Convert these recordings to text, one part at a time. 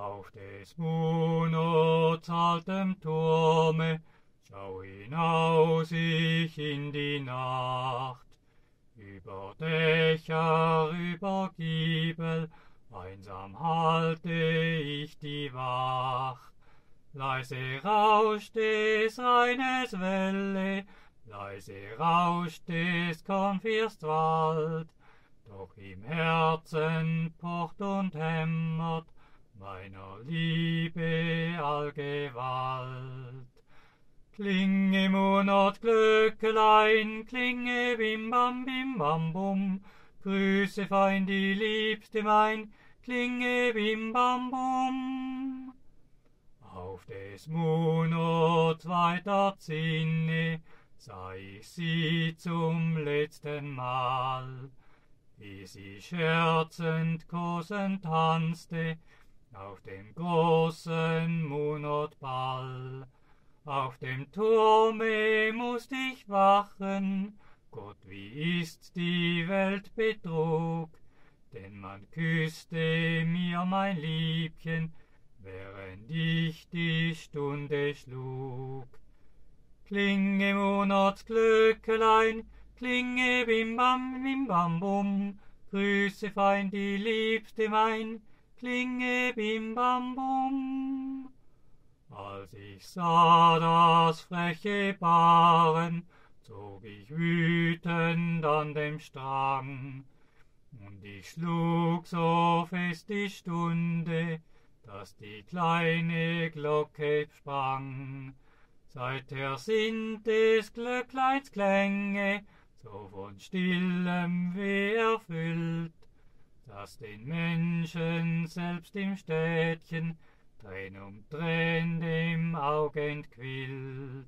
Auf des Monots altem Turme schau hinaus ich in die Nacht. Über Dächer, über Giebel, einsam halte ich die Wacht. Leise rauscht des Rheines Welle, leise rauscht des Konfirstwald, doch im Herzen pocht und hämmert Klinge Monat Glöckelein, klinge bim bam bim bam bum, grüße fein die Liebste mein, klinge bim bam bum. Auf des Monats weiter Zinne sah ich sie zum letzten Mal, wie sie scherzend, kosend tanzte, auf dem großen Monatball. Auf dem Turme musst ich wachen, Gott, wie ist die Welt betrug, denn man küsste mir mein Liebchen, während ich die Stunde schlug. Klinge Monatsglöckelein, klinge bim bam bim bam bum, grüße fein die Liebste mein, klinge bim bam bum. Als ich sah das freche Bahren, zog ich wütend an dem Strang, und ich schlug so fest die Stunde, dass die kleine Glocke sprang. Seither sind des Glöckleins Klänge so von stillem Weh erfüllt, dass den Menschen selbst im Städtchen Trän um Trän dem Auge entquillt.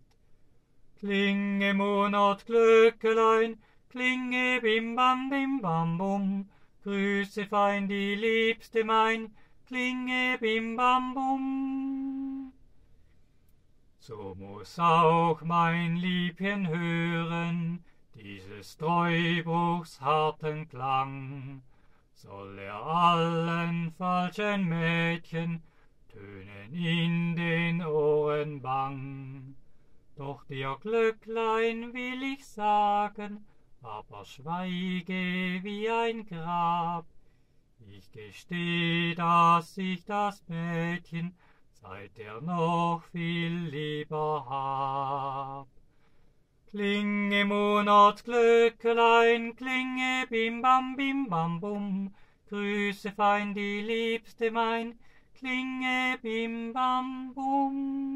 Klinge Monat Glöckelein, klinge bim bam bim bam bum, grüße fein die Liebste mein, klinge bim bam bum. So muss auch mein Liebchen hören, dieses Treubruchs harten Klang, soll er allen falschen Mädchen tönen in den Ohren bang. Doch dir Glöcklein will ich sagen, aber schweige wie ein Grab. Ich gesteh, dass ich das Mädchen seither noch viel lieber hab. Klinge Monatsglöckelein, klinge bim bam bim bam bum, grüße fein die Liebste mein, klinge bim bam bum.